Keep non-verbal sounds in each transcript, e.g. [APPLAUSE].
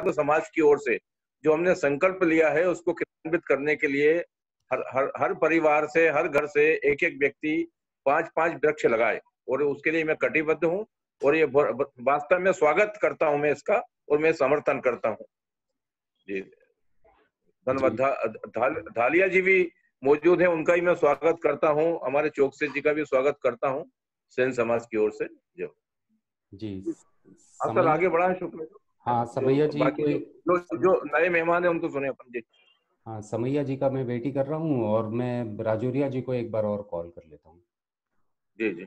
सर्व समाज की ओर से जो हमने संकल्प लिया है उसको क्रियान्वित करने के लिए हर हर हर परिवार से हर घर से एक एक व्यक्ति पाँच पाँच वृक्ष लगाए। और उसके लिए मैं कटिबद्ध हूँ और ये वास्तव में स्वागत करता हूँ मैं इसका और मैं समर्थन करता हूँ। जी। धन्यवाद। धा, धालिया जी भी मौजूद है उनका ही मैं स्वागत करता हूँ। हमारे चौकसे जी का भी स्वागत करता हूँ। सैन समाज की ओर से। जो। जी। हाँ सर आगे बढ़ा है शुक्र हाँ समैया जी बाकी जो जो नए मेहमान है उनको सुने अपन जी। हाँ समैया जी का मैं वेट कर रहा हूँ और मैं राजौरिया जी को एक बार और कॉल कर लेता हूँ। जी जी।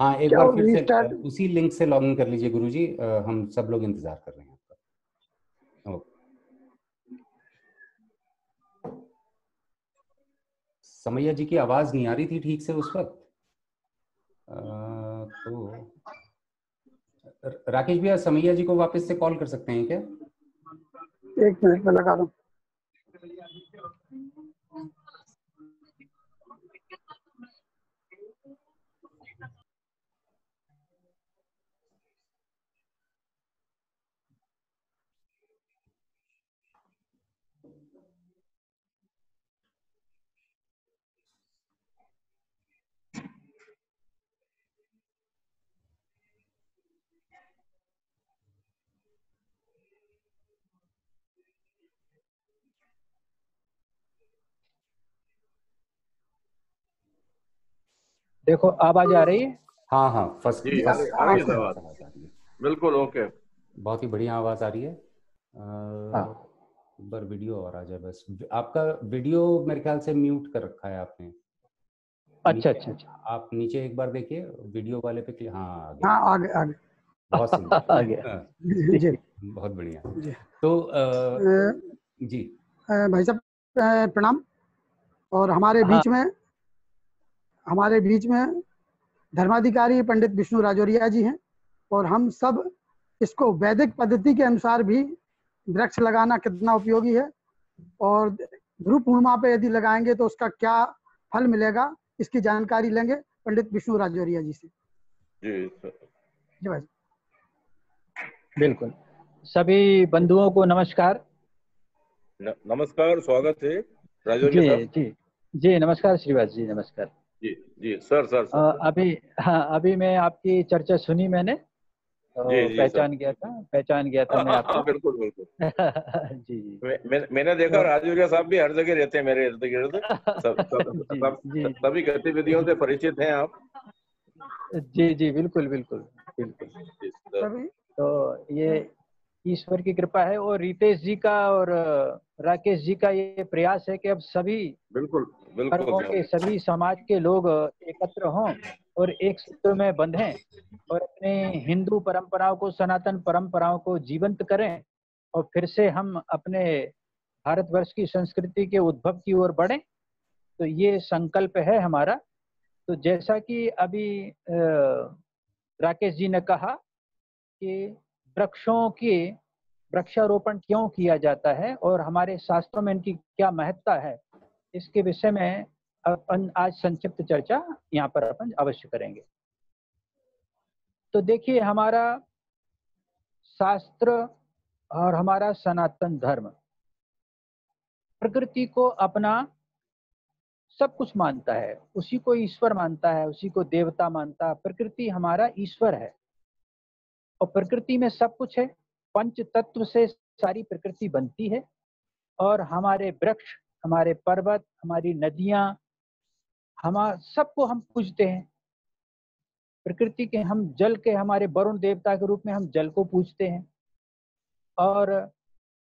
हाँ एक बार फिर से उसी लिंक से लॉग इन कर लीजिए गुरुजी। हम सब लोग इंतज़ार कर रहे हैं आपका। समैया जी की आवाज़ नहीं आ रही थी ठीक से उस वक्त? तो राकेश भैया, समैया जी को वापस से कॉल कर सकते हैं क्या? एक मिनट, में लगा दो। देखो आवाज़ आ रही? है हाँ हाँ फ़र्स्ट बिल्कुल ओके। बहुत ही बढ़िया आवाज़ आ रही है। हाँ। बार वीडियो और आ जाए बस। आपका वीडियो मेरे ख्याल से म्यूट कर रखा है आपने। अच्छा अच्छा अच्छा। आप नीचे एक बार देखिए वीडियो वाले पे क्लिक हाँ आ गया। हाँ आगे आगे बहुत [LAUGHS] आ गया। हाँ। जी बहुत बढ़िया। तो आ, जी। भाई साहब प्रणाम। और हमारे हाँ। बीच में हमारे बीच में धर्माधिकारी पंडित विष्णु राजौरिया जी हैं और हम सब इसको वैदिक पद्धति के अनुसार भी वृक्ष लगाना कितना उपयोगी है और गुरु पूर्णिमा पे यदि लगाएँगे तो उसका क्या फल मिलेगा इसकी जानकारी लेंगे पंडित विष्णु राजौरिया जी से। जी जी भाई बिल्कुल। सभी बंधुओं को नमस्कार। न, नमस्कार स्वागत है राजौरिया जी जी जी नमस्कार श्रीवास जी नमस्कार। जी जी सर सर, सर। आ, अभी हाँ अभी मैं आपकी चर्चा सुनी मैंने। तो जी, जी, पहचान गया था पहचान गया था मैं हाँ, आपको। बिल्कुल बिल्कुल। [LAUGHS] जी जी। मैं, मैंने देखा तो, राजूरिया साहब भी हर जगह रहते हैं मेरे इर्द गिर्द। [LAUGHS] सभी गतिविधियों से परिचित हैं आप। जी जी बिल्कुल बिल्कुल बिल्कुल। तो ये ईश्वर की कृपा है और रितेश जी का और राकेश जी का ये प्रयास है कि अब सभी बिल्कुल बिल्कुल के सभी समाज के लोग एकत्र हों और एक सूत्र में बंधे और अपने हिंदू परंपराओं को सनातन परंपराओं को जीवंत करें और फिर से हम अपने भारतवर्ष की संस्कृति के उद्भव की ओर बढ़ें। तो ये संकल्प है हमारा। तो जैसा कि अभी राकेश जी ने कहा कि वृक्षों के वृक्षारोपण क्यों किया जाता है और हमारे शास्त्रों में इनकी क्या महत्ता है? इसके विषय में अपन आज संक्षिप्त चर्चा यहाँ पर अपन अवश्य करेंगे। तो देखिए, हमारा शास्त्र और हमारा सनातन धर्म प्रकृति को अपना सब कुछ मानता है। उसी को ईश्वर मानता है, उसी को देवता मानता है। प्रकृति हमारा ईश्वर है। और प्रकृति में सब कुछ है, पंच तत्व से सारी प्रकृति बनती है। और हमारे वृक्ष, हमारे पर्वत, हमारी नदियाँ, हम, सबको हम पूजते हैं। प्रकृति के हम जल के, हमारे वरुण देवता के रूप में हम जल को पूजते हैं। और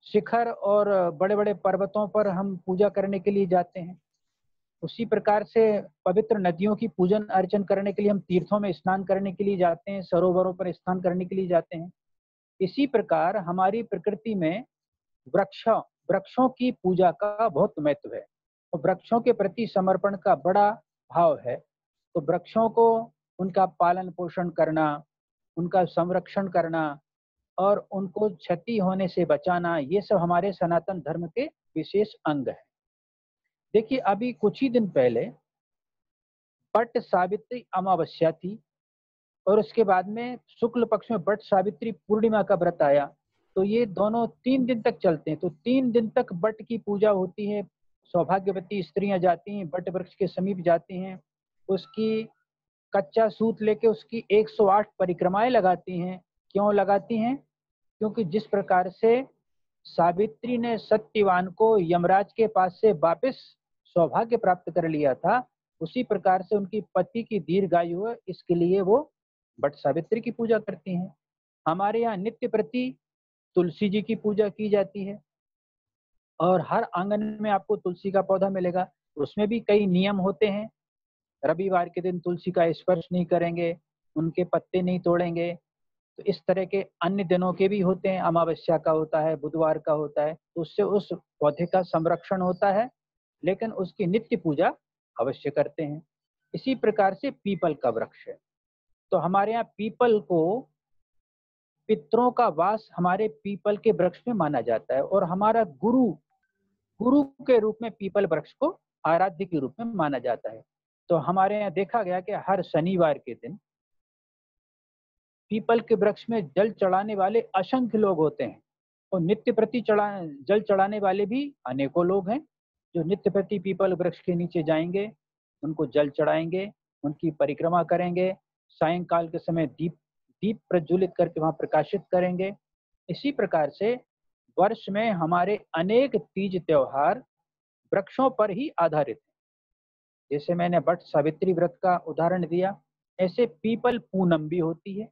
शिखर और बड़े बड़े पर्वतों पर हम पूजा करने के लिए जाते हैं। उसी प्रकार से पवित्र नदियों की पूजन अर्चन करने के लिए हम तीर्थों में स्नान करने के लिए जाते हैं, सरोवरों पर स्नान करने के लिए जाते हैं। इसी प्रकार हमारी प्रकृति में वृक्ष, वृक्षों की पूजा का बहुत महत्व है। और वृक्षों के प्रति समर्पण का बड़ा भाव है। तो वृक्षों को उनका पालन पोषण करना, उनका संरक्षण करना और उनको क्षति होने से बचाना, ये सब हमारे सनातन धर्म के विशेष अंग है। देखिए, अभी कुछ ही दिन पहले पट सावित्री अमावस्या थी और उसके बाद में शुक्ल पक्ष में बट सावित्री पूर्णिमा का व्रत आया। तो ये दोनों तीन दिन तक चलते हैं। तो तीन दिन तक बट की पूजा होती है, सौभाग्यवती स्त्रियाँ जाती हैं, बट वृक्ष के समीप जाती हैं, उसकी कच्चा सूत लेके उसकी 108 परिक्रमाएँ लगाती हैं। क्यों लगाती हैं? क्योंकि जिस प्रकार से सावित्री ने सत्यवान को यमराज के पास से वापस सौभाग्य प्राप्त कर लिया था। उसी प्रकार से उनकी पति की दीर्घायु है, इसके लिए वो बट सावित्री की पूजा करती हैं। हमारे यहाँ नित्य प्रति तुलसी जी की पूजा की जाती है और हर आँगन में आपको तुलसी का पौधा मिलेगा। उसमें भी कई नियम होते हैं। रविवार के दिन तुलसी का स्पर्श नहीं करेंगे, उनके पत्ते नहीं तोड़ेंगे। तो इस तरह के अन्य दिनों के भी होते हैं। अमावस्या का होता है, बुधवार का होता है तो उससे उस पौधे का संरक्षण होता है। लेकिन उसकी नित्य पूजा अवश्य करते हैं। इसी प्रकार से पीपल का वृक्ष है। तो हमारे यहाँ पीपल को पितरों का वास हमारे पीपल के वृक्ष में माना जाता है और हमारा गुरु गुरु के रूप में पीपल वृक्ष को आराध्य के रूप में माना जाता है। तो हमारे यहाँ देखा गया कि हर शनिवार के दिन पीपल के वृक्ष में जल चढ़ाने वाले असंख्य लोग होते हैं और नित्य प्रति चढ़ा, जल चढ़ाने वाले भी अनेकों लोग हैं। जो नित्य प्रति पीपल वृक्ष के नीचे जाएँगे, उनको जल चढ़ाएँगे, उनकी परिक्रमा करेंगे, सायंकाल के समय दीप दीप प्रज्वलित करके वहाँ प्रकाशित करेंगे। इसी प्रकार से वर्ष में हमारे अनेक तीज त्योहार वृक्षों पर ही आधारित है। जैसे मैंने बट सावित्री व्रत का उदाहरण दिया, ऐसे पीपल पूनम भी होती है।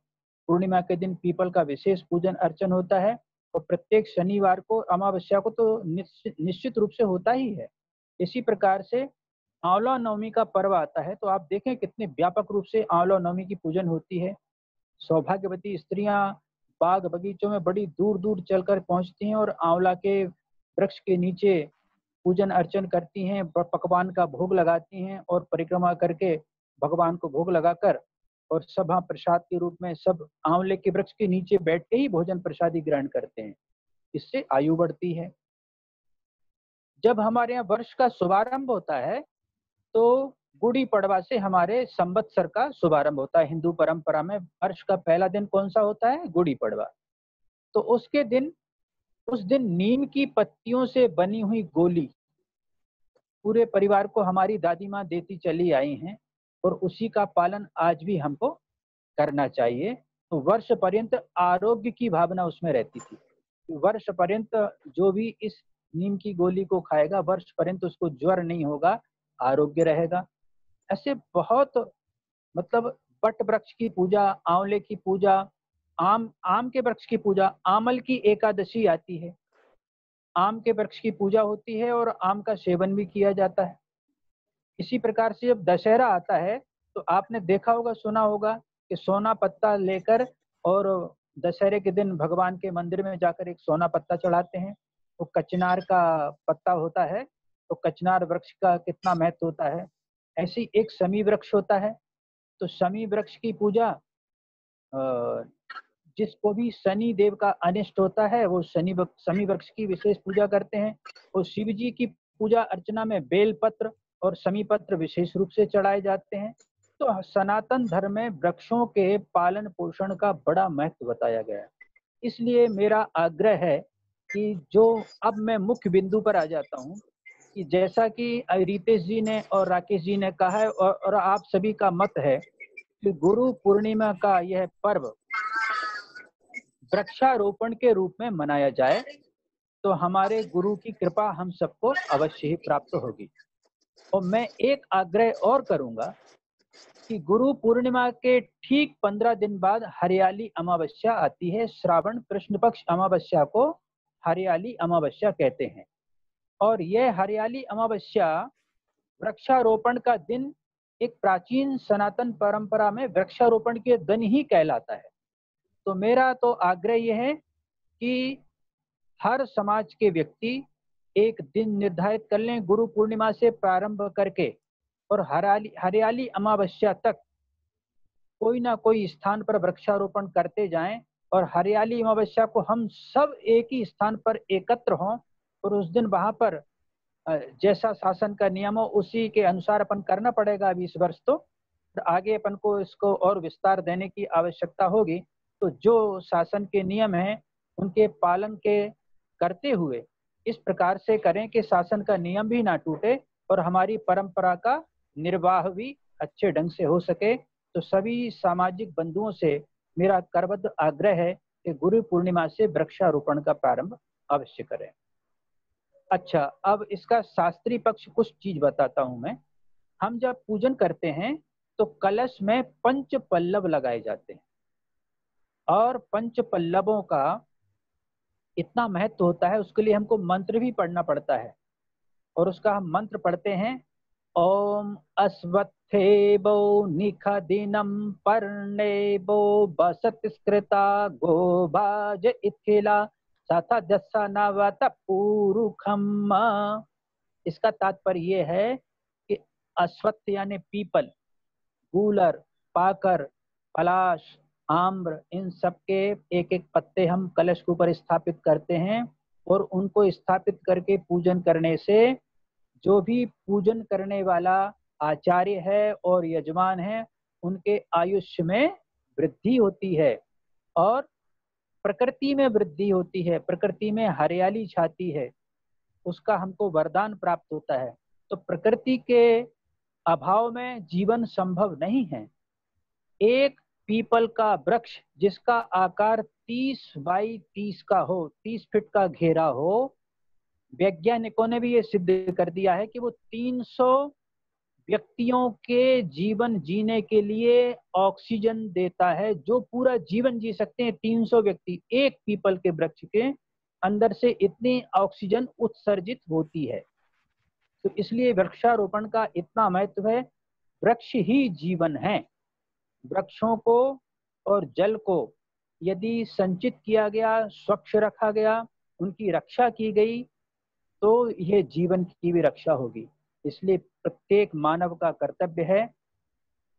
पूर्णिमा के दिन पीपल का विशेष पूजन अर्चन होता है। और प्रत्येक शनिवार को, अमावस्या को तो निश्चित रूप से होता ही है। इसी प्रकार से आंवला नवमी का पर्व आता है तो आप देखें कितने व्यापक रूप से आंवला नवमी की पूजन होती है। सौभाग्यवती स्त्रियाँ बाग बगीचों में बड़ी दूर दूर चलकर पहुँचती हैं और आंवला के वृक्ष के नीचे पूजन अर्चन करती हैं पकवान का भोग लगाती हैं और परिक्रमा करके भगवान को भोग लगाकर और सब हाँ प्रसाद के रूप में सब आंवले के वृक्ष के नीचे बैठ के ही भोजन प्रसादी ग्रहण करते हैं। इससे आयु बढ़ती है। जब हमारे यहाँ वर्ष का शुभारंभ होता है तो गुड़ी पड़वा से हमारे संवत्सर का शुभारंभ होता है। हिंदू परंपरा में वर्ष का पहला दिन कौन सा होता है? गुड़ी पड़वा। तो उसके दिन, उस दिन नीम की पत्तियों से बनी हुई गोली पूरे परिवार को हमारी दादी माँ देती चली आई हैं। और उसी का पालन आज भी हमको करना चाहिए। तो वर्ष पर्यंत आरोग्य की भावना उसमें रहती थी। वर्ष पर्यंत जो भी इस नीम की गोली को खाएगा, वर्ष पर्यंत उसको ज्वर नहीं होगा, आरोग्य रहेगा। ऐसे बहुत मतलब बट वृक्ष की पूजा, आंवले की पूजा, आम आम के वृक्ष की पूजा, आमल की एकादशी आती है। आम के वृक्ष की पूजा होती है और आम का सेवन भी किया जाता है। इसी प्रकार से जब दशहरा आता है तो आपने देखा होगा, सुना होगा कि सोना पत्ता लेकर और दशहरे के दिन भगवान के मंदिर में जाकर एक सोना पत्ता चढ़ाते हैं। वो तो कचनार का पत्ता होता है तो कचनार वृक्ष का कितना महत्व होता है? ऐसी एक समी वृक्ष होता है तो समी वृक्ष की पूजा जिसको भी शनि देव का अनिष्ट होता है, वो शनि समी वृक्ष की विशेष पूजा करते हैं। और शिव जी की पूजा अर्चना में बेल पत्र और समी पत्र विशेष रूप से चढ़ाए जाते हैं। तो सनातन धर्म में वृक्षों के पालन पोषण का बड़ा महत्व बताया गया इसलिए मेरा आग्रह है कि जो अब मैं मुख्य बिंदु पर आ जाता हूँ कि जैसा कि रितेश जी ने और राकेश जी ने कहा है और, और आप सभी का मत है कि गुरु पूर्णिमा का यह पर्व वृक्षारोपण के रूप में मनाया जाए तो हमारे गुरु की कृपा हम सबको अवश्य ही प्राप्त होगी। और मैं एक आग्रह और करूँगा कि गुरु पूर्णिमा के ठीक पंद्रह दिन बाद हरियाली अमावस्या आती है। श्रावण कृष्ण पक्ष अमावस्या को हरियाली अमावस्या कहते हैं। और यह हरियाली अमावस्या वृक्षारोपण का दिन एक प्राचीन सनातन परंपरा में वृक्षारोपण के दिन ही कहलाता है। तो मेरा तो आग्रह यह है कि हर समाज के व्यक्ति एक दिन निर्धारित कर लें गुरु पूर्णिमा से प्रारंभ करके और हरियाली हरियाली अमावस्या तक कोई ना कोई स्थान पर वृक्षारोपण करते जाएँ और हरियाली अमावस्या को हम सब एक ही स्थान पर एकत्र हों और उस दिन वहाँ पर जैसा शासन का नियम हो उसी के अनुसार अपन करना पड़ेगा अभी इस वर्ष तो। आगे अपन को इसको और विस्तार देने की आवश्यकता होगी। तो जो शासन के नियम हैं, उनके पालन के करते हुए इस प्रकार से करें कि शासन का नियम भी ना टूटे और हमारी परंपरा का निर्वाह भी अच्छे ढंग से हो सके। तो सभी सामाजिक बंधुओं से मेरा करबद्ध आग्रह है कि गुरु पूर्णिमा से वृक्षारोपण का प्रारंभ अवश्य करें। अच्छा अब इसका शास्त्रीय पक्ष कुछ चीज़ बताता हूँ मैं। हम जब पूजन करते हैं तो कलश में पंच पल्लव लगाए जाते हैं। और पंच पल्लवों का इतना महत्व होता है, उसके लिए हमको मंत्र भी पढ़ना पड़ता है। और उसका हम मंत्र पढ़ते हैं, ओम अश्वत्थेबो निखदिनम पर्णेबो बसत्स्कृता गोभाज इथिला नवत इसका तात्पर्य ये है कि अश्वत्थ यानी पीपल गूलर पाकर, पलाश आम्र, इन सब के एक एक पत्ते हम कलश के ऊपर स्थापित करते हैं और उनको स्थापित करके पूजन करने से जो भी पूजन करने वाला आचार्य है और यजमान है, उनके आयुष्य में वृद्धि होती है और प्रकृति में वृद्धि होती है, प्रकृति में हरियाली छाती है, उसका हमको वरदान प्राप्त होता है। तो प्रकृति के अभाव में जीवन संभव नहीं है। एक पीपल का वृक्ष जिसका आकार 30 बाई 30 का हो 30 फीट का घेरा हो, वैज्ञानिकों ने भी ये सिद्ध कर दिया है कि वो 300 व्यक्तियों के जीवन जीने के लिए ऑक्सीजन देता है, जो पूरा जीवन जी सकते हैं 300 व्यक्ति, एक पीपल के वृक्ष के अंदर से इतनी ऑक्सीजन उत्सर्जित होती है। तो इसलिए वृक्षारोपण का इतना महत्व है, वृक्ष ही जीवन है। वृक्षों को और जल को यदि संचित किया गया, स्वच्छ रखा गया, उनकी रक्षा की गई तो यह जीवन की भी रक्षा होगी। इसलिए प्रत्येक मानव का कर्तव्य है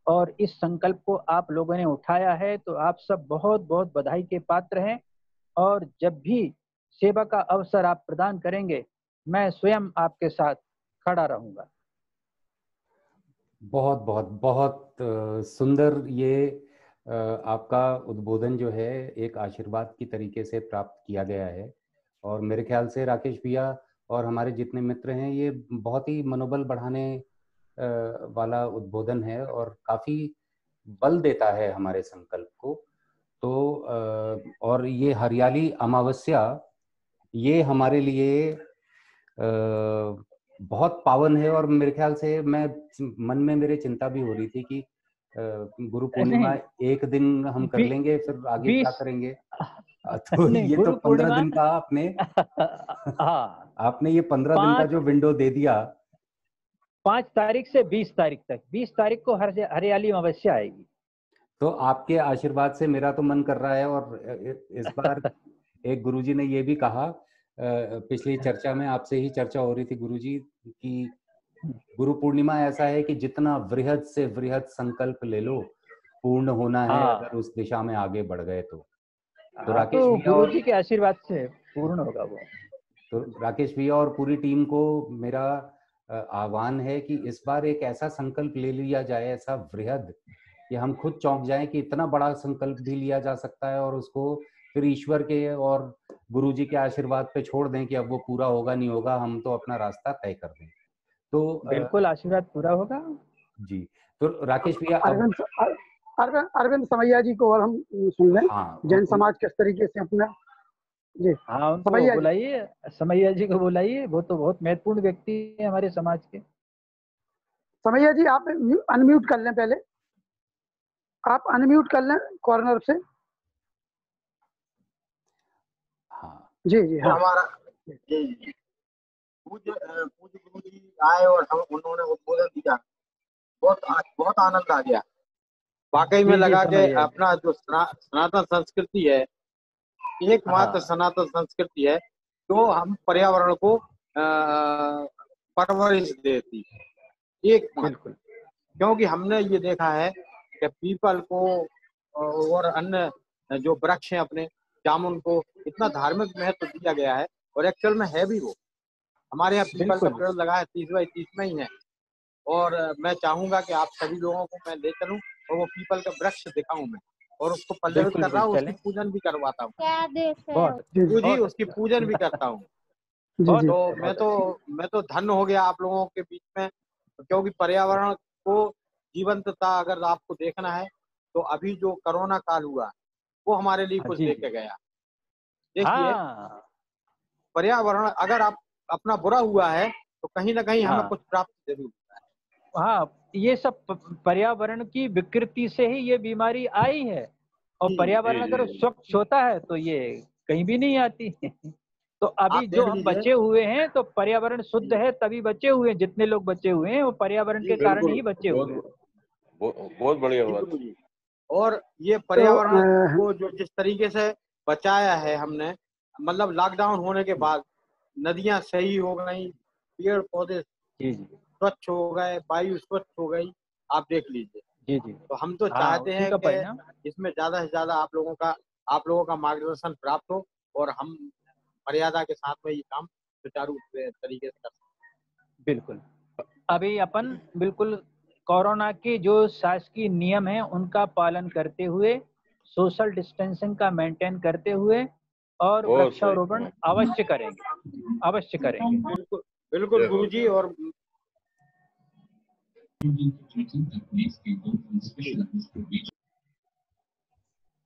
और इस संकल्प को आप लोगों ने उठाया है तो आप सब बहुत बहुत बधाई के पात्र हैं। और जब भी सेवा का अवसर आप प्रदान करेंगे, मैं स्वयं आपके साथ खड़ा रहूँगा। बहुत बहुत बहुत सुंदर ये आपका उद्बोधन जो है एक आशीर्वाद की तरीके से प्राप्त किया गया है। और मेरे ख्याल से राकेश भैया और हमारे जितने मित्र हैं, ये बहुत ही मनोबल बढ़ाने वाला उद्बोधन है और काफ़ी बल देता है हमारे संकल्प को। तो और ये हरियाली अमावस्या, ये हमारे लिए बहुत पावन है और मेरे ख्याल से मैं मन में मेरे चिंता भी हो रही थी कि गुरु पूर्णिमा एक दिन हम कर लेंगे फिर आगे क्या करेंगे? [LAUGHS] तो ये तो पंद्रह दिन का आपने [LAUGHS] हाँ। आपने ये पंद्रह दिन का जो विंडो दे दिया। पाँच तारीख से बीस तारीख तक बीस तारीख को हर हरियाली अवश्य आएगी। तो आपके आशीर्वाद से मेरा तो मन कर रहा है और इस बार [LAUGHS] एक गुरुजी ने ये भी कहा पिछली चर्चा में आपसे ही चर्चा हो रही थी गुरुजी की गुरु पूर्णिमा ऐसा है कि जितना वृहद से वृहद संकल्प ले लो पूर्ण होना है हाँ। अगर उस दिशा में आगे बढ़ गए तो। तो हाँ, राकेश तो गुरु जी के आशीर्वाद से पूर्ण होगा वो। तो राकेश भैया और पूरी टीम को मेरा आह्वान है कि इस बार एक ऐसा संकल्प ले लिया जाए ऐसा वृहद कि हम खुद चौंक जाएँ कि इतना बड़ा संकल्प भी लिया जा सकता है और उसको फिर ईश्वर के और गुरु जी के आशीर्वाद पे छोड़ दें कि अब वो पूरा होगा नहीं होगा हम तो अपना रास्ता तय कर दें। तो बिल्कुल आशीर्वाद पूरा होगा। जी तो राकेश भैया अरविंद अरविंद समैया जी को और हम सुन लें। हाँ, जैन समाज किस तरीके से अपना जी। हाँ उनको बुलाइए समैया जी को बुलाइए वो तो बहुत महत्वपूर्ण व्यक्ति है हमारे समाज के। समैया जी आप अनम्यूट कर लें पहले। आप अनम्यूट कर लें कॉर्नर से। जी जी हाँ। हमारा जी जी पूज्य पूज्य गुरु जी आए और हम उन्होंने उद्बोधन दिया। बहुत बहुत आनंद आ गया। वाकई में लगा के अपना जो सनातन संस्कृति है एकमात्र हाँ। सनातन संस्कृति है जो हम पर्यावरण को परवरिश देती है। एक क्योंकि हमने ये देखा है कि पीपल को और अन्य जो वृक्ष हैं अपने जामुन को इतना धार्मिक महत्व दिया गया है और एक्चुअल में है भी वो। हमारे यहाँ पीपल का पेड़ लगा है तीस बाई तीस में ही है। और मैं चाहूँगा कि आप सभी लोगों को मैं ले चलूँ और वो पीपल का वृक्ष दिखाऊँ मैं और उसको पल्लवित कर रहा हूँ उसकी पूजन भी करवाता हूँ। जी उसकी पूजन भी करता हूँ। तो मैं तो मैं तो धन हो गया आप लोगों के बीच में क्योंकि पर्यावरण को जीवंतता अगर आपको देखना है तो अभी जो कोरोना काल हुआ वो हमारे लिए हाँ, कुछ जी, दे जी। के गया। देखिए हाँ। पर्यावरण अगर आप अपना बुरा हुआ है तो कहीं ना कहीं हाँ। हमें। कुछ प्राप्त ज़रूर होता है। हाँ ये सब पर्यावरण की विकृति से ही ये बीमारी आई है। और पर्यावरण अगर स्वच्छ होता है तो ये कहीं भी नहीं आती। [LAUGHS] तो अभी जो हम बचे हुए हैं तो पर्यावरण शुद्ध है तभी बचे हुए हैं जितने लोग बचे हुए हैं वो पर्यावरण के कारण ही बचे हुए हैं। बहुत बढ़िया बात। और ये पर्यावरण को जो जिस तरीके से बचाया है हमने मतलब लॉकडाउन होने के बाद नदियाँ सही हो गई पेड़ पौधे स्वच्छ हो गए वायु स्वच्छ हो गई आप देख लीजिए। जी जी। तो हम तो हाँ चाहते हैं कि इसमें ज़्यादा से ज़्यादा आप लोगों का आप लोगों का मार्गदर्शन प्राप्त हो और हम मर्यादा के साथ में ये काम सुचारू तरीके से कर सकें। बिल्कुल। अभी अपन बिल्कुल कोरोना के जो शासकीय नियम हैं उनका पालन करते हुए सोशल डिस्टेंसिंग का मेंटेन करते हुए और वृक्षारोपण अवश्य करेंगे अवश्य करेंगे। बिल्कुल बिल्कुल गुरु जी और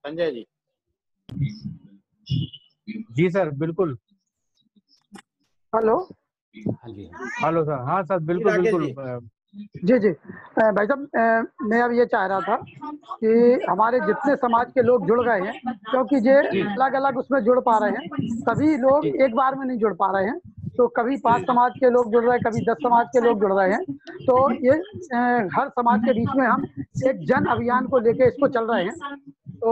संजय जी। जी सर बिल्कुल। हेलो। हेलो सर हाँ सर बिल्कुल बिल्कुल जी। जी। भाई साहब मैं अब ये चाह रहा था कि हमारे जितने समाज के लोग जुड़ गए हैं क्योंकि ये अलग अलग उसमें जुड़ पा रहे हैं। सभी लोग एक बार में नहीं जुड़ पा रहे हैं तो कभी पाँच समाज के लोग जुड़ रहे हैं कभी दस समाज के लोग जुड़ रहे हैं। तो ये हर समाज के बीच में हम एक जन अभियान को लेके इसको चल रहे हैं। तो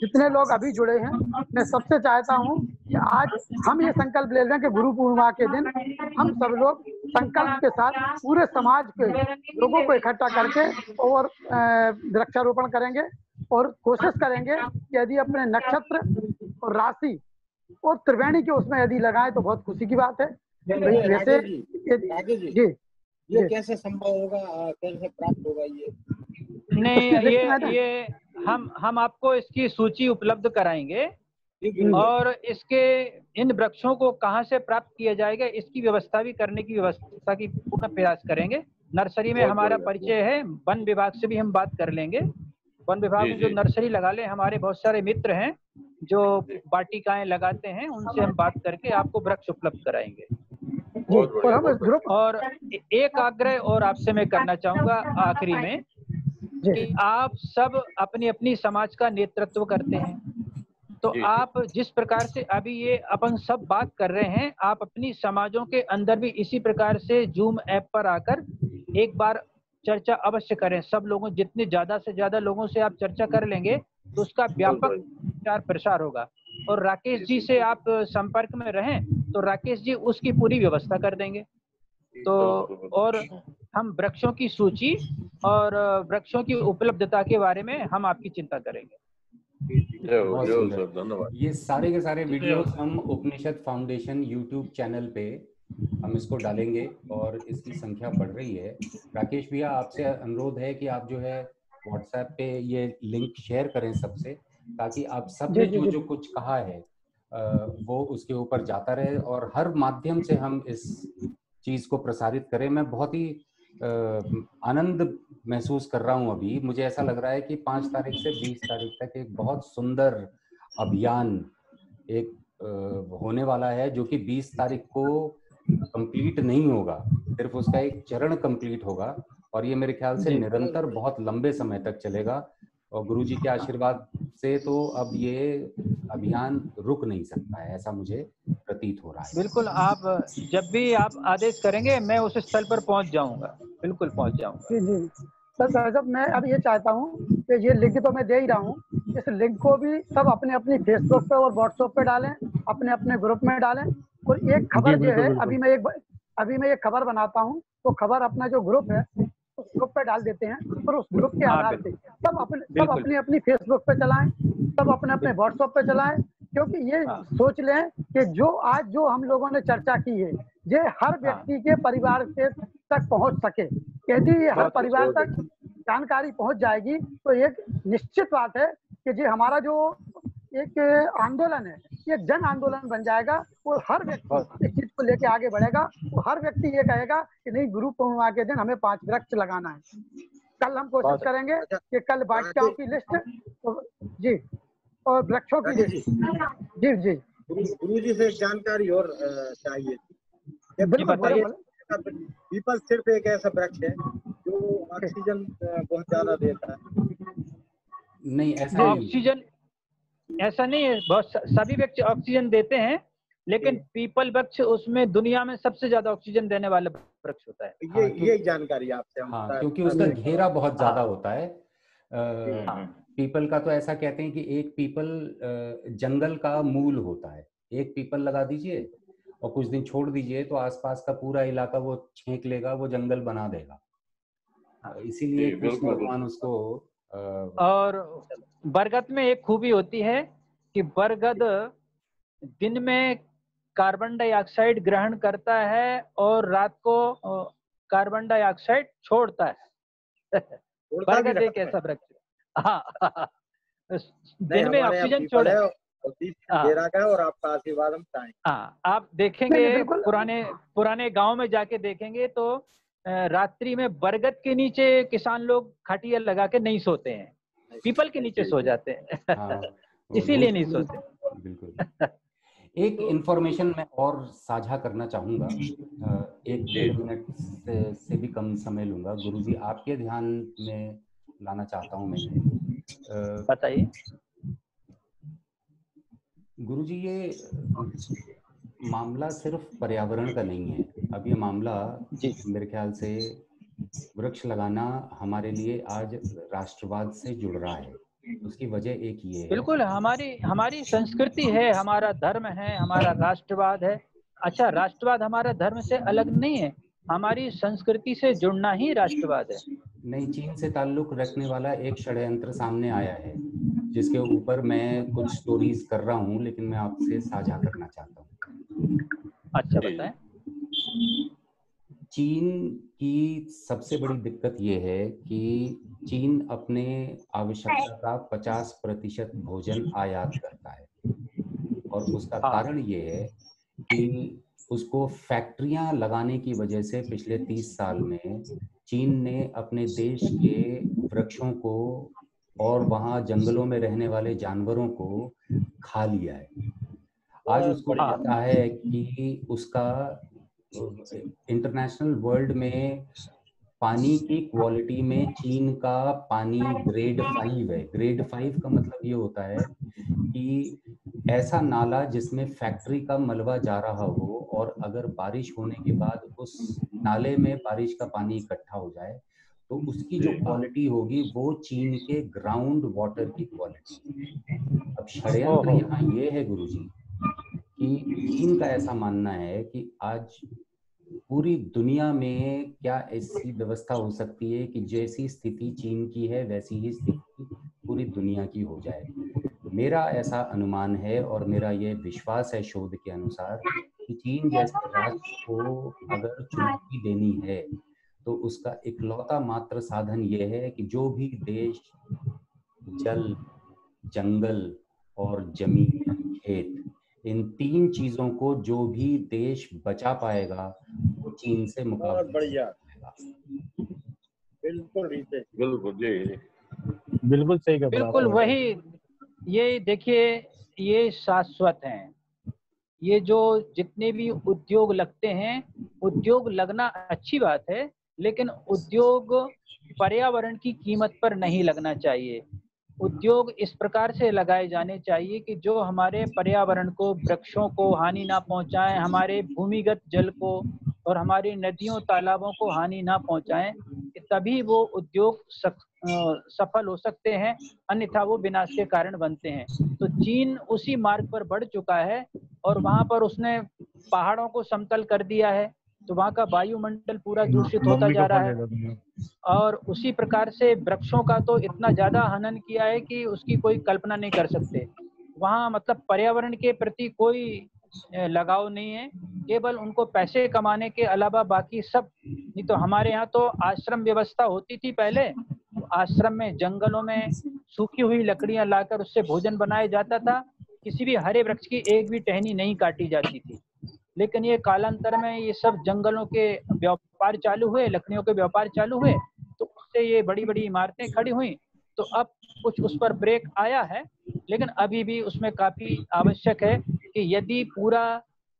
जितने लोग अभी जुड़े हैं? मैं सबसे चाहता हूँ कि आज हम ये संकल्प ले लें कि गुरु पूर्णिमा के दिन हम सब लोग संकल्प के साथ पूरे समाज के लोगों को इकट्ठा करके और वृक्षारोपण करेंगे और कोशिश करेंगे कि यदि अपने नक्षत्र और राशि और त्रिवेणी के उसमें यदि लगाए तो बहुत खुशी की बात है। वैसे जी जी जी। ये कैसे संभव होगा कैसे प्राप्त होगा ये? नहीं ये ये हम हम आपको इसकी सूची उपलब्ध कराएँगे। और इसके इन वृक्षों को कहाँ से प्राप्त किया जाएगा इसकी व्यवस्था भी करने की व्यवस्था की पूर्ण प्रयास करेंगे। नर्सरी में हमारा परिचय है वन विभाग से भी हम बात कर लेंगे। वन विभाग में जो नर्सरी लगा ले हमारे बहुत सारे मित्र हैं जो वाटिकाएँ लगाते हैं उनसे हम बात करके आपको वृक्ष उपलब्ध कराएँगे। और एक आग्रह और आपसे मैं करना चाहूँगा आखिरी में कि आप सब अपनी अपनी समाज का नेतृत्व करते हैं। तो। आप जिस प्रकार से अभी ये अपन सब बात कर रहे हैं आप अपनी समाजों के अंदर भी इसी प्रकार से जूम ऐप पर आकर एक बार चर्चा अवश्य करें। सब लोगों जितने ज़्यादा से ज़्यादा लोगों से आप चर्चा कर लेंगे तो उसका व्यापक प्रचार प्रसार होगा। और राकेश जी से आप संपर्क में रहें तो राकेश जी उसकी पूरी व्यवस्था कर देंगे। तो और हम वृक्षों की सूची और वृक्षों की उपलब्धता के बारे में हम आपकी चिंता करेंगे। ये सारे के सारे वीडियोस हम उपनिषद फाउंडेशन यूट्यूब चैनल पे हम इसको डालेंगे और इसकी संख्या बढ़ रही है। राकेश भैया आपसे अनुरोध है कि आप जो है व्हाट्सएप पे ये लिंक शेयर करें सबसे ताकि आप सबने जी, जी, कुछ कहा है वो उसके ऊपर जाता रहे और हर माध्यम से हम इस चीज़ को प्रसारित करें। मैं बहुत ही आनंद महसूस कर रहा हूँ अभी। मुझे ऐसा लग रहा है कि पाँच तारीख से बीस तारीख तक एक बहुत सुंदर अभियान एक होने वाला है जो कि बीस तारीख को कंप्लीट नहीं होगा सिर्फ़ उसका एक चरण कंप्लीट होगा और ये मेरे ख्याल से निरंतर बहुत लंबे समय तक चलेगा। और गुरु जी के आशीर्वाद से तो अब ये अभियान रुक नहीं सकता है ऐसा मुझे प्रतीत हो रहा है। बिल्कुल आप जब भी आप आदेश करेंगे मैं उस स्थल पर पहुँच जाऊँगा। बिल्कुल पहुँच जाऊँगा। जी जी। सर साहब मैं अब ये चाहता हूँ कि ये लिंक तो मैं दे ही रहा हूँ। इस लिंक को भी सब अपने अपनी फेसबुक पे और व्हाट्सएप पे डालें अपने अपने ग्रुप में डालें। और एक खबर जो है अभी मैं एक अभी मैं एक खबर बनाता हूँ। तो खबर अपना जो ग्रुप है ग्रुप पे डाल देते हैं और उस ग्रुप के हाँ, आधार से सब अपने सब। अपनी अपनी फेसबुक पे चलाएँ सब अपने अपने व्हाट्सएप पे चलाएँ क्योंकि ये हाँ। सोच लें कि जो आज जो हम लोगों ने चर्चा की है ये हर व्यक्ति के परिवार के तक पहुँच सके। यदि ये हर परिवार तक जानकारी पहुँच जाएगी तो एक निश्चित बात है कि जी हमारा जो एक आंदोलन है ये जन आंदोलन बन जाएगा वो हर व्यक्ति इस को लेके आगे बढ़ेगा वो हर व्यक्ति ये कहेगा कि नहीं गुरु पूर्णिमा के दिन हमें पाँच वृक्ष लगाना है। कल हम कोशिश करेंगे कि कल बालिकाओं की लिस्ट तो- जी और वृक्षों की लिस्ट। जी। जी जी। गुरु जी से जानकारी और चाहिए। बिल्कुल। पीपल सिर्फ़ एक ऐसा वृक्ष है जो ऑक्सीजन बहुत ज़्यादा देता है। नहीं ऐसा नहीं। ऑक्सीजन ऐसा नहीं है बहुत सभी वृक्ष ऑक्सीजन देते हैं। लेकिन पीपल वृक्ष उसमें दुनिया में सबसे ज़्यादा ऑक्सीजन देने वाला वृक्ष होता है। ये हाँ, ये जानकारी आपसे हम हाँ क्योंकि उसका घेरा बहुत ज़्यादा हाँ। होता है हाँ। पीपल का तो ऐसा कहते हैं कि एक पीपल जंगल का मूल होता है। एक पीपल लगा दीजिए और कुछ दिन छोड़ दीजिए तो आसपास का पूरा इलाका वो छेक लेगा वो जंगल बना देगा। इसीलिए कृष्ण भगवान उसको अ, और बरगद में एक खूबी होती है कि बरगद दिन में कार्बन डाइऑक्साइड ग्रहण करता है और रात को कार्बन डाइऑक्साइड छोड़ता है। एक है। ऐसा वृक्ष हाँ। दिन में ऑक्सीजन छोड़े। और हाँ। घेरा का और आपका आशीर्वाद हम चाहेंगे। हाँ आप देखेंगे पुराने पुराने गाँव में जाके देखेंगे तो रात्रि में बरगद के नीचे किसान लोग खटिया लगा के नहीं सोते हैं। पीपल के नीचे सो जाते हैं। हाँ, [LAUGHS] इसीलिए नहीं सोते। बिल्कुल। एक इंफॉर्मेशन मैं और साझा करना चाहूँगा। एक डेढ़ मिनट से, से भी कम समय लूँगा। गुरुजी आपके ध्यान में लाना चाहता हूँ मैं। बताइए। गुरुजी ये मामला सिर्फ़ पर्यावरण का नहीं है। अब ये मामला जी। मेरे ख्याल से वृक्ष लगाना हमारे लिए आज राष्ट्रवाद से जुड़ रहा है। उसकी वजह एक ही है। बिल्कुल हमारी हमारी संस्कृति है हमारा धर्म है हमारा राष्ट्रवाद है। अच्छा राष्ट्रवाद हमारा धर्म से अलग नहीं है। हमारी संस्कृति से जुड़ना ही राष्ट्रवाद है। नहीं चीन से ताल्लुक रखने वाला एक षड्यंत्र सामने आया है जिसके ऊपर मैं कुछ स्टोरीज कर रहा हूँ लेकिन मैं आपसे साझा करना चाहता हूँ। अच्छा। बताएँ। चीन की सबसे बड़ी दिक्कत ये है कि चीन अपने आवश्यकता का 50 प्रतिशत भोजन आयात करता है और उसका हाँ। कारण ये है कि उसको फैक्ट्रियाँ लगाने की वजह से पिछले 30 साल में चीन ने अपने देश के वृक्षों को और वहाँ जंगलों में रहने वाले जानवरों को खा लिया है आज उसको हाँ। पता है कि उसका इंटरनेशनल वर्ल्ड में पानी की क्वालिटी में चीन का पानी ग्रेड फाइव है ग्रेड फाइव का मतलब ये होता है कि ऐसा नाला जिसमें फैक्ट्री का मलबा जा रहा हो और अगर बारिश होने के बाद उस नाले में बारिश का पानी इकट्ठा हो जाए तो उसकी जो क्वालिटी होगी वो चीन के ग्राउंड वाटर की क्वालिटी अब षड्यंत्र। यहाँ ये है गुरुजी कि चीन का ऐसा मानना है कि आज पूरी दुनिया में क्या ऐसी व्यवस्था हो सकती है कि जैसी स्थिति चीन की है, वैसी ही स्थिति पूरी दुनिया की हो जाए? मेरा ऐसा अनुमान है और मेरा ये विश्वास है शोध के अनुसार कि चीन जैसे राष्ट्र को अगर चुनौती देनी है तो उसका इकलौता मात्र साधन यह है कि जो भी देश, जल, जंगल और ज़मीन, खेत इन तीन चीज़ों को जो भी देश बचा पाएगा वो चीन से मुकाबला बढ़िया। बिल्कुल बिल्कुल जी। जी। बिल्कुल सही कहा बिल्कुल वही ये देखिए ये शाश्वत हैं। ये जो जितने भी उद्योग लगते हैं उद्योग लगना अच्छी बात है लेकिन उद्योग पर्यावरण की कीमत पर नहीं लगना चाहिए। उद्योग इस प्रकार से लगाए जाने चाहिए कि जो हमारे पर्यावरण को, वृक्षों को हानि ना पहुंचाएँ, हमारे भूमिगत जल को और हमारी नदियों, तालाबों को हानि ना पहुंचाएँ तभी वो उद्योग सक- सफल हो सकते हैं, अन्यथा वो विनाश के कारण बनते हैं। तो चीन उसी मार्ग पर बढ़ चुका है और वहाँ पर उसने पहाड़ों को समतल कर दिया है। तो वहाँ का वायुमंडल पूरा दूषित होता जा रहा है। और उसी प्रकार से वृक्षों का तो इतना ज़्यादा हनन किया है कि उसकी कोई कल्पना नहीं कर सकते। वहाँ मतलब पर्यावरण के प्रति कोई लगाव नहीं है। केवल उनको पैसे कमाने के अलावा बाकी सब नहीं तो हमारे यहाँ तो आश्रम व्यवस्था होती थी पहले। आश्रम में जंगलों में सूखी हुई लकड़ियाँ लाकर उससे भोजन बनाया जाता था। किसी भी हरे वृक्ष की एक भी टहनी नहीं काटी जाती थी। लेकिन ये कालांतर में ये सब जंगलों के व्यापार चालू हुए, लकड़ियों के व्यापार चालू हुए तो उससे ये बड़ी बड़ी इमारतें खड़ी हुई। तो अब कुछ उस पर ब्रेक आया है, लेकिन अभी भी उसमें काफ़ी आवश्यक है कि यदि पूरा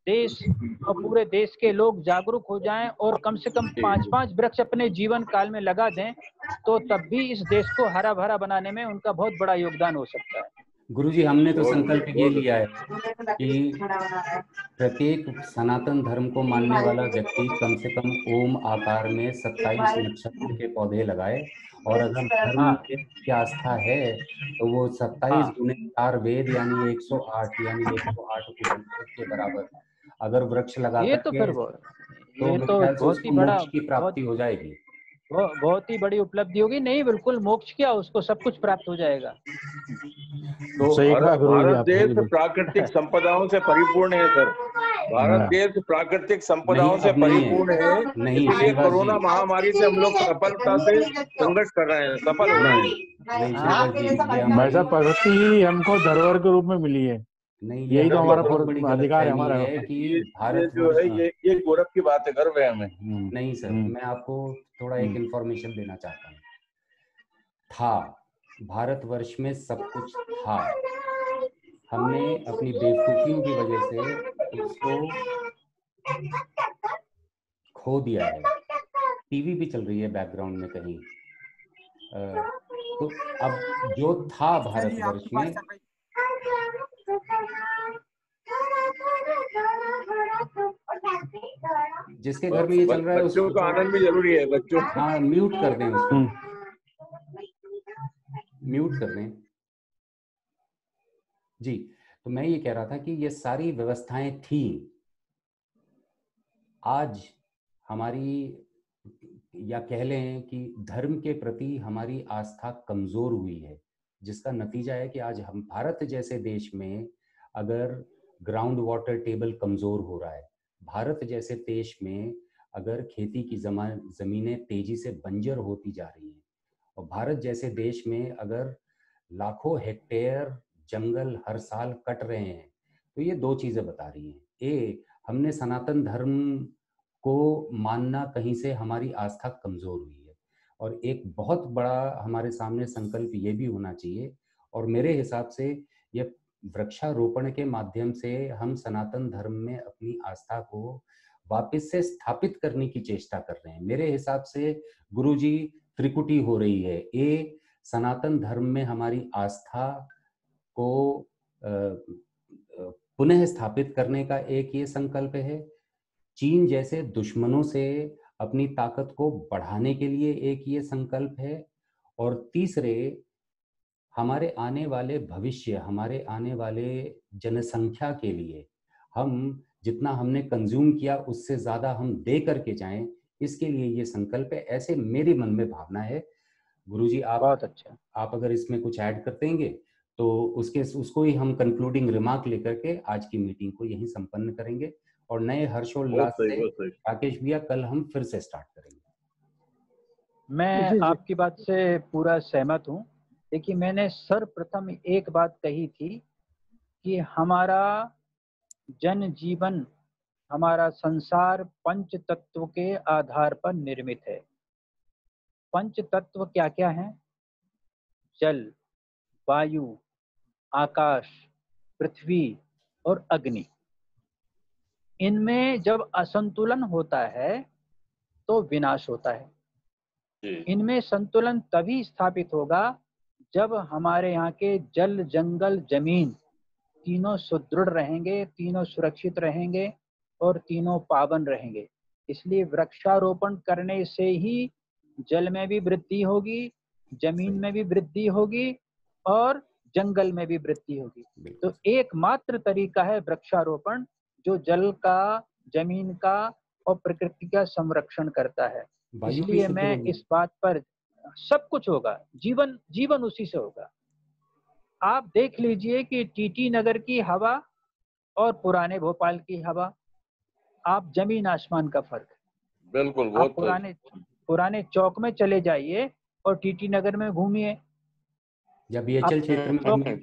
देश और पूरे देश के लोग जागरूक हो जाएँ और कम से कम पाँच पाँच वृक्ष अपने जीवन काल में लगा दें तो तब भी इस देश को हरा भरा बनाने में उनका बहुत बड़ा योगदान हो सकता है। गुरुजी हमने तो संकल्प ये लिया है कि प्रत्येक सनातन धर्म को मानने वाला व्यक्ति कम से कम ओम आकार में सत्ताईस नक्षत्र के पौधे लगाए और अगर धर्म हाँ। की आस्था है तो वो सत्ताईस हाँ। गुने चार वेद यानी 108 यानी एक 108 उपनिषद के बराबर अगर वृक्ष लगा ये तो फिर तो तो बहुत ही बड़ा की प्राप्ति हो जाएगी बहुत बहुत ही बड़ी उपलब्धि होगी। नहीं बिल्कुल मोक्ष क्या उसको सब कुछ प्राप्त हो जाएगा। तो सही कहा भारत देश प्राकृतिक संपदाओं से परिपूर्ण है सर। भारत। देश प्राकृतिक संपदाओं से। परिपूर्ण है नहीं इसलिए कोरोना महामारी से हम लोग सफलता से संघर्ष कर रहे हैं सफल हो रहे हैं। भाई साहब प्रकृति ही हमको धरोहर के रूप में मिली है। नहीं यही तो हमारा अधिकार है हमारा। है कि भारत जो है ये ये गौरव की बात है गर्व है हमें हम्म, नहीं सर हम्म। मैं आपको थोड़ा एक हम्म। इंफॉर्मेशन देना चाहता हूँ था भारतवर्ष में सब कुछ था हमने अपनी बेवकूफियों की वजह से उसको खो दिया है टीवी भी चल रही है बैकग्राउंड में कहीं तो अब जो था भारतवर्ष में जिसके घर में ये चल रहा है बच्चों का आनंद भी ज़रूरी है बच्चों। हाँ म्यूट कर दें उसको। हम्म। म्यूट कर दें। जी तो मैं ये कह रहा था कि ये सारी व्यवस्थाएँ थी। आज हमारी या कह लें कि धर्म के प्रति हमारी आस्था कमज़ोर हुई है जिसका नतीजा है कि आज हम भारत जैसे देश में अगर ग्राउंड वाटर टेबल कमज़ोर हो रहा है, भारत जैसे देश में अगर खेती की जमा, जमीनें तेज़ी से बंजर होती जा रही हैं, और भारत जैसे देश में अगर लाखों हेक्टेयर जंगल हर साल कट रहे हैं तो ये दो चीज़ें बता रही हैं। ए, हमने सनातन धर्म को मानना कहीं से हमारी आस्था कमज़ोर हुई है, और एक बहुत बड़ा हमारे सामने संकल्प ये भी होना चाहिए, और मेरे हिसाब से ये वृक्षारोपण के माध्यम से हम सनातन धर्म में अपनी आस्था को वापस से स्थापित करने की चेष्टा कर रहे हैं। मेरे हिसाब से गुरुजी त्रिकुटी हो रही है। ए सनातन धर्म में हमारी आस्था को पुनः स्थापित करने का एक ये संकल्प है। चीन जैसे दुश्मनों से अपनी ताकत को बढ़ाने के लिए एक ये संकल्प है। और तीसरे हमारे आने वाले भविष्य हमारे आने वाले जनसंख्या के लिए हम जितना हमने कंज्यूम किया उससे ज़्यादा हम दे करके जाएँ इसके लिए ये संकल्प है। ऐसे मेरे मन में भावना है। गुरुजी आप बहुत अच्छा। आप अगर इसमें कुछ ऐड कर देंगे तो उसके उसको ही हम कंक्लूडिंग रिमार्क लेकर के आज की मीटिंग को यहीं संपन्न करेंगे और नए हर्षोल्लास से राकेश भैया कल हम फिर से स्टार्ट करेंगे। मैं आपकी बात से पूरा सहमत हूँ। देखिए मैंने सर्वप्रथम एक बात कही थी कि हमारा जन जीवन हमारा संसार पंच तत्व के आधार पर निर्मित है। पंच तत्व क्या क्या हैं? जल वायु आकाश पृथ्वी और अग्नि। इनमें जब असंतुलन होता है तो विनाश होता है। इनमें संतुलन तभी स्थापित होगा जब हमारे यहाँ के जल जंगल ज़मीन तीनों सुदृढ़ रहेंगे तीनों सुरक्षित रहेंगे और तीनों पावन रहेंगे। इसलिए वृक्षारोपण करने से ही जल में भी वृद्धि होगी ज़मीन में भी वृद्धि होगी और जंगल में भी वृद्धि होगी। तो एकमात्र तरीका है वृक्षारोपण जो जल का ज़मीन का और प्रकृति का संरक्षण करता है। इसलिए मैं इस बात पर सब कुछ होगा जीवन जीवन उसी से होगा। आप देख लीजिए कि टीटी नगर की हवा और पुराने भोपाल की हवा आप ज़मीन आसमान का फ़र्क। है बिल्कुल आप बहुत पुराने पुराने चौक में चले जाइए और टीटी नगर में घूमिए। या बीएचएल चल क्षेत्र में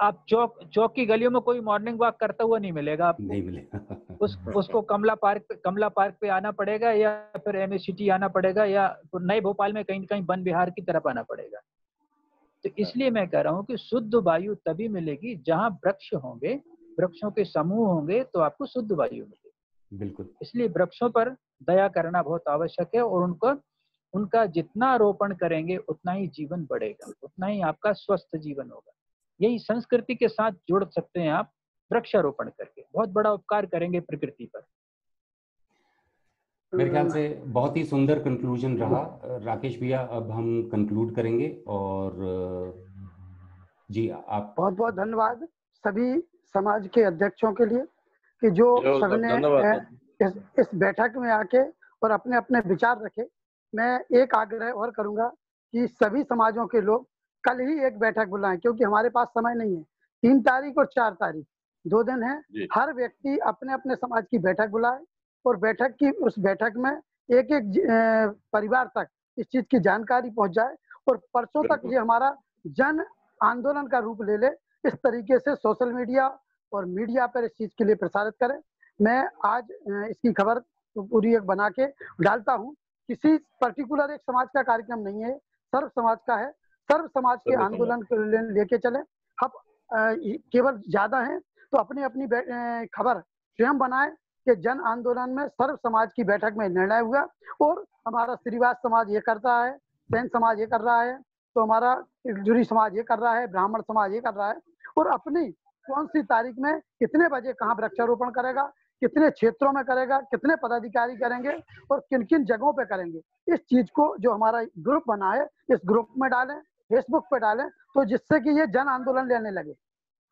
आप चौक चौक की गलियों में कोई मॉर्निंग वॉक करता हुआ नहीं मिलेगा आपको? नहीं मिलेगा। उस उसको कमला पार्क कमला पार्क पे आना पड़ेगा या फिर एम सिटी आना पड़ेगा या नए भोपाल में कहीं कहीं वन विहार की तरफ़ आना पड़ेगा। तो इसलिए मैं कह रहा हूँ कि शुद्ध वायु तभी मिलेगी जहाँ वृक्ष होंगे वृक्षों के समूह होंगे तो आपको शुद्ध वायु मिलेगी। बिल्कुल। इसलिए वृक्षों पर दया करना बहुत आवश्यक है और उनको उनका जितना रोपण करेंगे उतना ही जीवन बढ़ेगा उतना ही आपका स्वस्थ जीवन होगा। यही संस्कृति के साथ जोड़ सकते हैं आप वृक्षारोपण करके। बहुत बड़ा उपकार करेंगे प्रकृति पर। मेरे ख्याल से बहुत ही सुंदर कंक्लूजन रहा। राकेश भैया अब हम कंक्लूड करेंगे और जी आप बहुत बहुत धन्यवाद सभी समाज के अध्यक्षों के लिए कि जो सबने इस, इस बैठक में आके और अपने अपने विचार रखे। मैं एक आग्रह और करूँगा कि सभी समाजों के लोग कल ही एक बैठक बुलाएँ क्योंकि हमारे पास समय नहीं है। तीन तारीख और चार तारीख दो दिन है। हर व्यक्ति अपने अपने समाज की बैठक बुलाए और बैठक की उस बैठक में एक एक परिवार तक इस चीज़ की जानकारी पहुँच जाए और परसों तक ये हमारा जन आंदोलन का रूप ले ले इस तरीके से सोशल मीडिया और मीडिया पर इस चीज़ के लिए प्रसारित करें। मैं आज इसकी खबर पूरी एक बना के डालता हूँ। किसी पर्टिकुलर एक समाज का कार्यक्रम नहीं है सर्व समाज का है। सर्व समाज के आंदोलन को लेके चले। हम केवल ज़्यादा हैं तो अपनी अपनी खबर स्वयं बनाए कि जन आंदोलन में सर्व समाज की बैठक में निर्णय हुआ और हमारा श्रीवास समाज ये करता है सैन समाज ये कर रहा है तो हमारा जुरी समाज ये कर रहा है ब्राह्मण समाज ये कर रहा है। और अपनी कौन सी तारीख में कितने बजे कहाँ वृक्षारोपण करेगा कितने क्षेत्रों में करेगा कितने पदाधिकारी करेंगे और किन किन जगहों पे करेंगे इस चीज़ को जो हमारा ग्रुप बना है इस ग्रुप में डालें। फेसबुक पे डालें तो जिससे कि ये जन आंदोलन लेने लगे।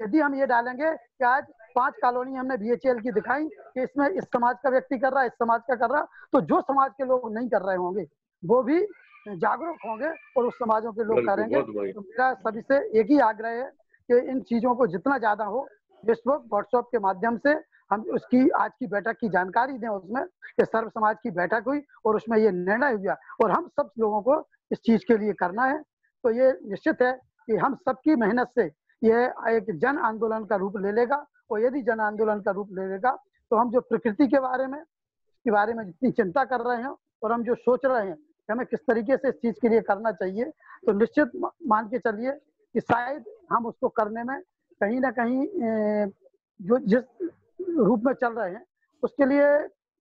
यदि हम ये डालेंगे कि आज पाँच कॉलोनी हमने बीएचएल की दिखाई कि इसमें इस समाज का व्यक्ति कर रहा है इस समाज का कर रहा तो जो समाज के लोग नहीं कर रहे होंगे वो भी जागरूक होंगे और उस समाजों के लोग करेंगे। तो मेरा सभी से एक ही आग्रह है कि इन चीज़ों को जितना ज़्यादा हो फेसबुक व्हाट्सएप के माध्यम से हम उसकी आज की बैठक की जानकारी दें उसमें कि सर्व समाज की बैठक हुई और उसमें ये निर्णय हुआ और हम सब लोगों को इस चीज़ के लिए करना है। तो ये निश्चित है कि हम सबकी मेहनत से ये एक जन आंदोलन का रूप ले लेगा और यदि जन आंदोलन का रूप ले लेगा तो हम जो प्रकृति के बारे में, के बारे में जितनी चिंता कर रहे हैं और हम जो सोच रहे हैं कि हमें किस तरीके से इस चीज़ के लिए करना चाहिए तो निश्चित मान के चलिए कि शायद हम उसको करने में कहीं ना कहीं जो जिस रूप में चल रहे हैं, उसके लिए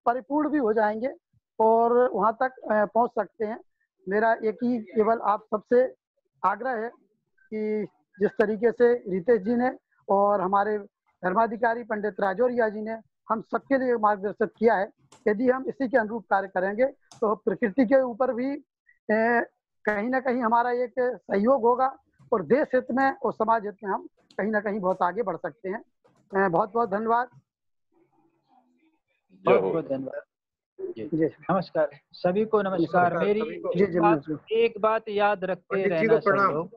परिपूर्ण भी हो जाएँगे और वहाँ तक पहुँच सकते हैं। मेरा एक ही केवल आप सबसे आग्रह है कि जिस तरीके से रितेश जी ने और हमारे धर्माधिकारी पंडित राजौरिया जी ने हम सबके लिए मार्गदर्शित किया है, यदि हम इसी के अनुरूप कार्य करेंगे तो प्रकृति के ऊपर भी कहीं ना कहीं हमारा एक सहयोग होगा और देश हित में और समाज हित में हम कहीं ना कहीं बहुत आगे बढ़ सकते हैं। बहुत बहुत धन्यवाद। बहुत बहुत धन्यवाद। जी। नमस्कार। सभी को नमस्कार मेरी जी एक जी बात एक बात याद रखते रहना सब।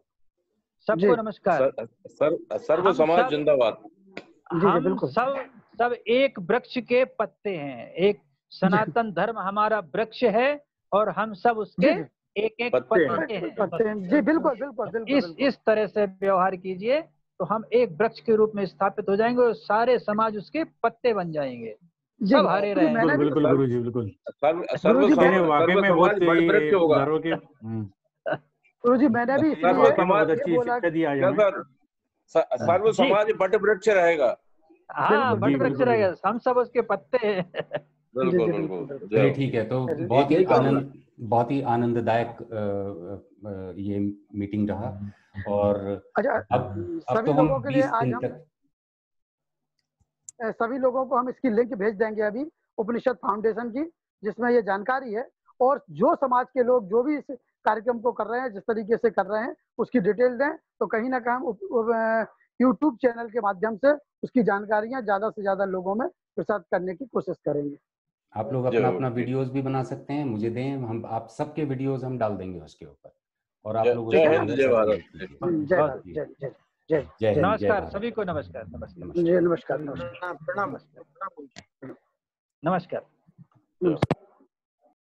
सबको नमस्कार। सर, सर, सर्व समाज जिंदाबाद। हम सब सब एक वृक्ष के पत्ते हैं। एक सनातन धर्म हमारा वृक्ष है और हम सब उसके एक एक पत्ते हैं। पत्ते हैं। पत्ते हैं। जी बिल्कुल बिल्कुल बिल्कुल इस इस तरह से व्यवहार कीजिए तो हम एक वृक्ष के रूप में स्थापित हो जाएँगे और सारे समाज उसके पत्ते बन जाएँगे। सब हरे जी, रहेंगे। मैंने बिल्कुल गुरु जी बिल्कुल। सर्व सर्व वाकई में बहुत के हम्म, गुरु जी मैंने भी सर्व समाज अच्छी शिक्षा दी आज सर सर्व समाज बट वृक्ष रहेगा। हाँ बट वृक्ष रहेगा। हम सब उसके पत्ते हैं। बिल्कुल बिल्कुल। बिल्कुल, चलिए ठीक है तो बहुत ही आनंद बहुत ही आनंददायक ये मीटिंग रहा। और अच्छा अब अब तो हम लोगों 20 दिन तक सभी लोगों को हम इसकी लिंक भेज देंगे अभी उपनिषद फाउंडेशन की जिसमें ये जानकारी है। और जो समाज के लोग जो भी इस कार्यक्रम को कर रहे हैं जिस तरीके से कर रहे हैं उसकी डिटेल दें तो कहीं ना कहीं यूट्यूब चैनल के माध्यम से उसकी जानकारियाँ ज़्यादा से ज़्यादा लोगों में प्रसारित करने की कोशिश करेंगे। आप लोग अपना अपना। वीडियोस भी बना सकते हैं मुझे दें हम आप सबके वीडियोस हम डाल देंगे उसके ऊपर। और आप लोग जय हिंद, जय भारत। जय जय। जय नमस्कार सभी को नमस्कार नमस्कार जय नमस्कार नमस्कार। प्रणाम प्रणाम प्रणाम। नमस्कार। नमस्कार।